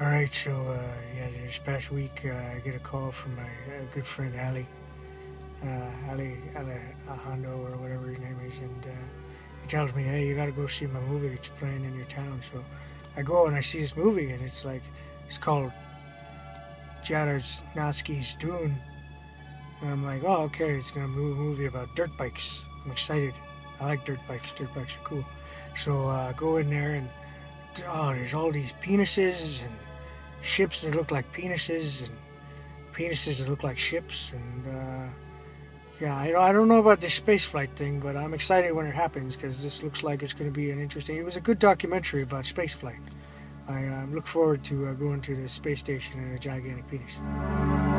All right, so uh, yeah, this past week uh, I get a call from my uh, good friend Ali, uh, Ali Alejandro or whatever his name is, and uh, he tells me, "Hey, you got to go see my movie. It's playing in your town." So I go and I see this movie, and it's like it's called Jadarznowski's Dune, and I'm like, "Oh, okay, it's gonna be a movie about dirt bikes." I'm excited. I like dirt bikes. Dirt bikes are cool. So uh, go in there and oh, there's all these penises and ships that look like penises and penises that look like ships and uh, yeah I, I don't know about this space flight thing but i'm excited when it happens because this looks like it's going to be an interesting it was a good documentary about space flight i uh, look forward to uh, going to the space station in a gigantic penis